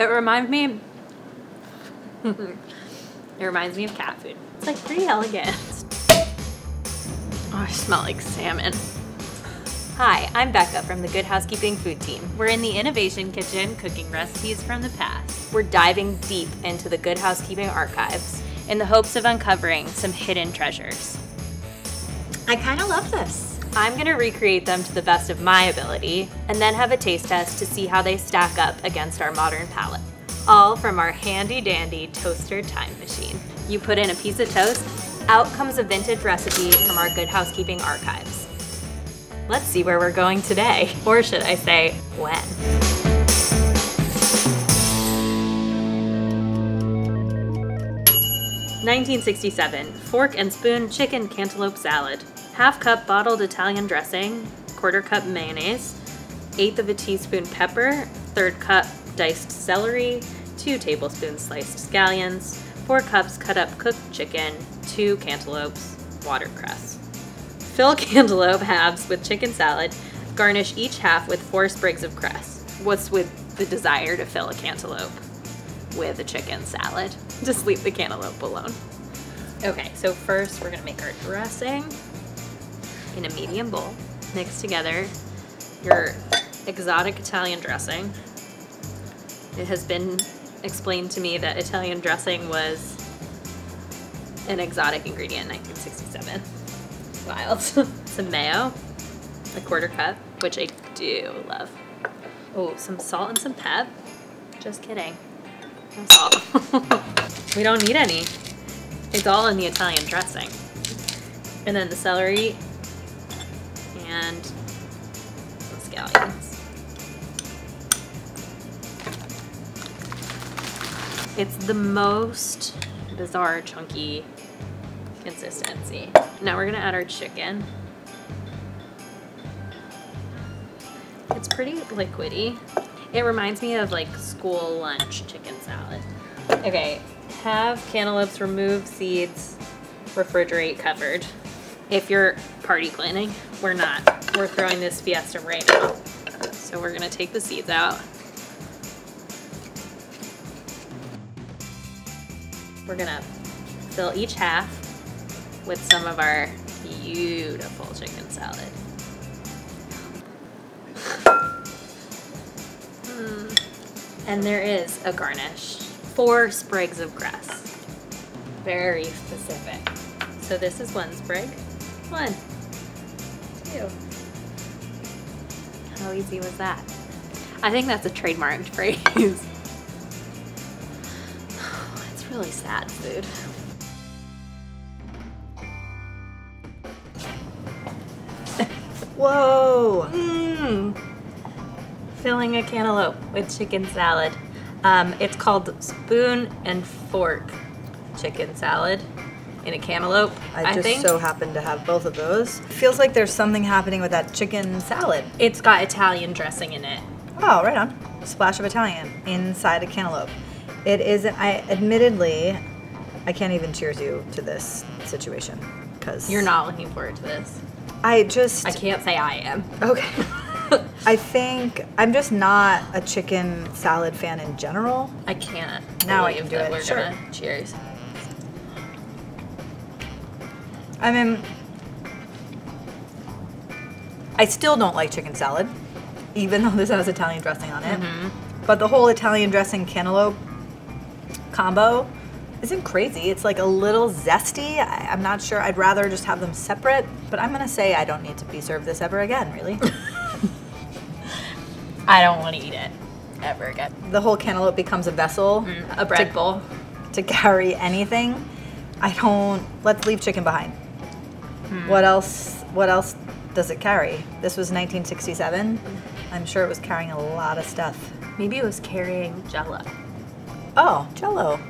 It reminds me. it reminds me of cat food. It's like pretty elegant. Oh, I smell like salmon. Hi, I'm Becca from the Good Housekeeping Food Team. We're in the Innovation Kitchen cooking recipes from the past. We're diving deep into the Good Housekeeping archives in the hopes of uncovering some hidden treasures. I kind of love this. I'm gonna recreate them to the best of my ability and then have a taste test to see how they stack up against our modern palate. All from our handy dandy toaster time machine. You put in a piece of toast, out comes a vintage recipe from our Good Housekeeping archives. Let's see where we're going today, or should I say, when. Nineteen sixty-seven, fork and spoon chicken cantaloupe salad. Half cup bottled Italian dressing, quarter cup mayonnaise, eighth of a teaspoon pepper, third cup diced celery, two tablespoons sliced scallions, four cups cut up cooked chicken, two cantaloupes, watercress. Fill cantaloupe halves with chicken salad. Garnish each half with four sprigs of cress. What's with the desire to fill a cantaloupe with a chicken salad? Just leave the cantaloupe alone. Okay, so first we're gonna make our dressing in a medium bowl. Mix together your exotic Italian dressing. It has been explained to me that Italian dressing was an exotic ingredient in 1967. Wild. some mayo, a quarter cup, which I do love. Oh, some salt and some pep. Just kidding. No salt. we don't need any. It's all in the Italian dressing. And then the celery and scallions. It's the most bizarre chunky consistency. Now we're gonna add our chicken. It's pretty liquidy. It reminds me of like school lunch chicken salad. Okay, have cantaloupes remove seeds, refrigerate covered. If you're party planning, we're not. We're throwing this fiesta right now. So we're gonna take the seeds out. We're gonna fill each half with some of our beautiful chicken salad. Mm. And there is a garnish. Four sprigs of cress. Very specific. So this is one sprig. One. Two. How easy was that? I think that's a trademarked phrase. it's really sad food. Whoa. Mmm. Filling a cantaloupe with chicken salad. Um, it's called spoon and fork chicken salad in a cantaloupe. I I, just think so happen to have both of those. Feels like there's something happening with that chicken salad. it's got Italian dressing in it. Oh, right on. Splash of Italian inside a cantaloupe. It isn't. I admittedly, I can't even cheers you to this situation because You're not looking forward to this. I just. I can't say I am. Okay. I think I'm just not a chicken salad fan in general. I can't. Now I can do it, We're sure. gonna cheers. I mean, I still don't like chicken salad, even though this has Italian dressing on it. Mm-hmm. But the whole Italian dressing cantaloupe combo isn't crazy. It's like a little zesty. I, I'm not sure. I'd rather just have them separate. But I'm gonna say I don't need to be served this ever again. Really, I don't want to eat it ever again. the whole cantaloupe becomes a vessel mm, A bread to, bowl. to carry anything. I don't. Let's leave chicken behind. What else? What else does it carry? This was 1967. I'm sure it was carrying a lot of stuff. Maybe it was carrying Jello. Oh, Jello.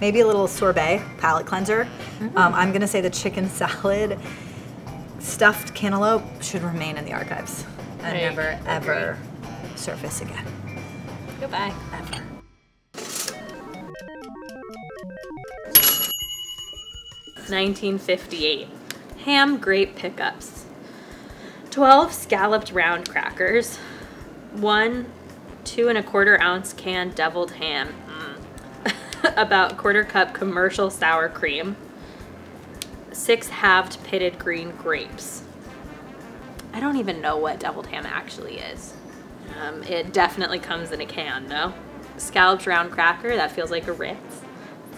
Maybe a little sorbet, palate cleanser. Um, I'm gonna say the chicken salad, stuffed cantaloupe should remain in the archives and never ever surface again. Goodbye. Ever. 1958. Ham grape pickups. 12 scalloped round crackers. One two and a quarter ounce can deviled ham. Mm. About quarter cup commercial sour cream. Six halved pitted green grapes. I don't even know what deviled ham actually is. Um, it definitely comes in a can, though. Scalloped round cracker, that feels like a Ritz.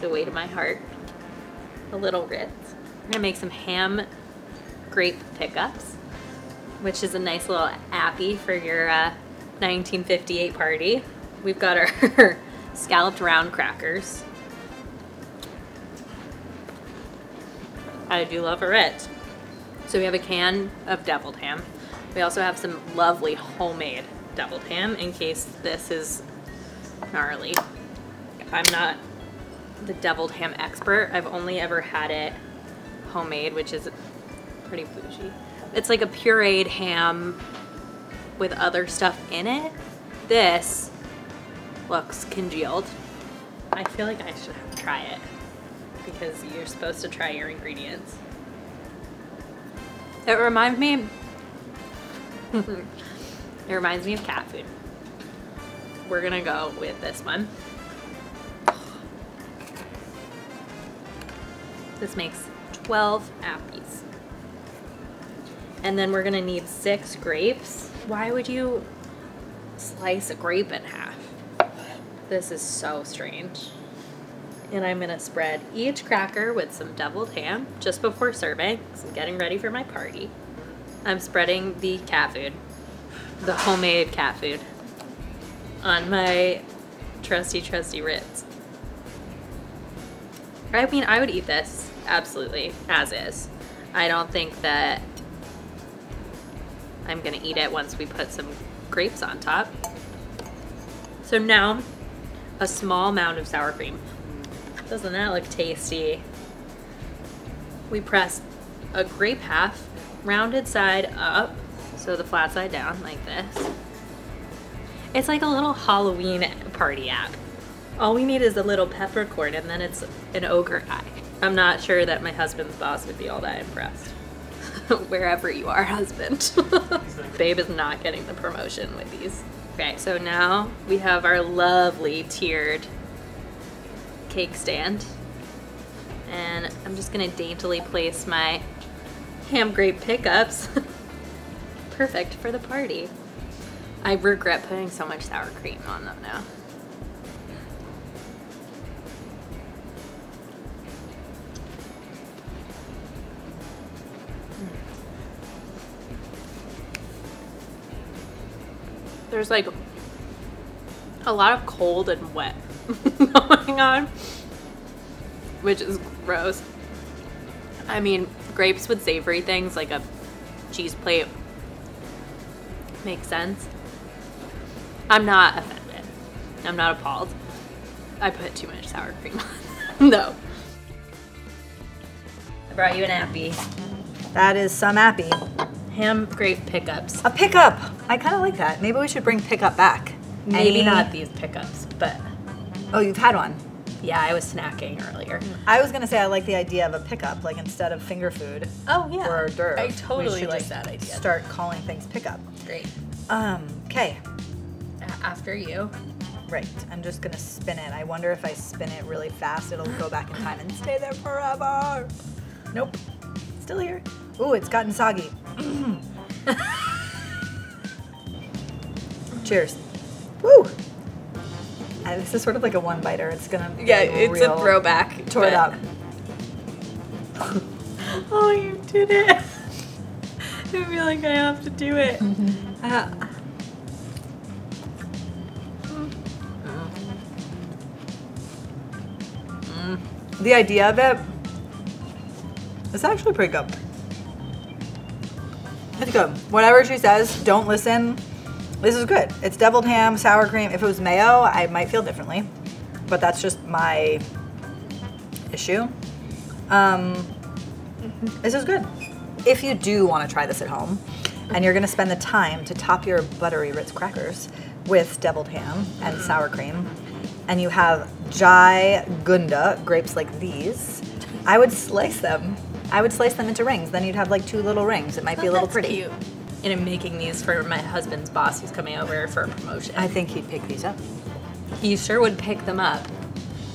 The way to my heart. A little Ritz. I'm gonna make some ham grape pickups, which is a nice little appy for your uh, 1958 party. We've got our scalloped round crackers. I do love a Ritz. So we have a can of deviled ham. We also have some lovely homemade deviled ham in case this is gnarly. I'm not the deviled ham expert. I've only ever had it homemade, which is pretty bougie. It's like a pureed ham with other stuff in it. This looks congealed. I feel like I should try it because you're supposed to try your ingredients. It reminds me it reminds me of cat food. We're gonna go with this one. This makes 12 appies. And then we're gonna need six grapes. Why would you slice a grape in half? This is so strange. And I'm gonna spread each cracker with some deviled ham just before serving, because I'm getting ready for my party. I'm spreading the cat food, the homemade cat food, on my trusty, trusty Ritz. I mean, I would eat this, absolutely, as is. I don't think that I'm gonna eat it once we put some grapes on top. So now, a small mound of sour cream. Doesn't that look tasty? We press a grape half, rounded side up, so the flat side down like this. It's like a little Halloween party app. All we need is a little peppercorn and then it's an ogre eye. I'm not sure that my husband's boss would be all that impressed. Wherever you are, husband. Babe is not getting the promotion with these. Okay, so now we have our lovely tiered cake stand. And I'm just gonna daintily place my ham grape pickups. Perfect for the party. I regret putting so much sour cream on them now. There's like a lot of cold and wet going on, which is gross. I mean, grapes with savory things like a cheese plate makes sense. I'm not offended. I'm not appalled. I put too much sour cream on. no. I brought you an appy. That is some appy. Ham grape pickups. A pickup. I kind of like that. Maybe we should bring pickup back. Maybe Any- not these pickups, but Oh, you've had one. yeah, I was snacking earlier. I was gonna say I like the idea of a pickup, like instead of finger food Oh yeah, or hors d'oeuvre. I totally should, like that idea. Start calling things pickup. Great. Um. Okay. After you. Right. I'm just gonna spin it. I wonder if I spin it really fast, it'll go back in time and stay there forever. Nope. Still here. Ooh, it's gotten soggy. Cheers. Woo! Uh, this is sort of like a one biter. It's gonna be Yeah, it's a throwback. Tore it up. Oh, you did it. I feel like I have to do it. Ah. The idea of it is actually pretty good. It's good. Whatever she says, don't listen. This is good. It's deviled ham, sour cream. If it was mayo, I might feel differently, but that's just my issue. Um, this is good. If you do want to try this at home, and you're going to spend the time to top your buttery Ritz crackers with deviled ham and sour cream, and you have Jai Gunda grapes like these, I would slice them. I would slice them into rings. Then you'd have like two little rings. It might be a little That's pretty. cute. and I'm making these for my husband's boss who's coming over for a promotion. I think he'd pick these up. He sure would pick them up.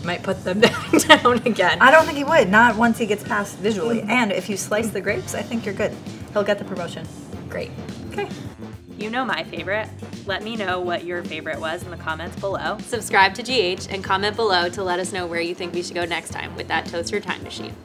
Might put them back down again. I don't think he would. Not once he gets past visually. Mm-hmm. And if you slice the grapes, I think you're good. He'll get the promotion. Great. Okay. You know my favorite. Let me know what your favorite was in the comments below. Subscribe to GH and comment below to let us know where you think we should go next time with that toaster time machine.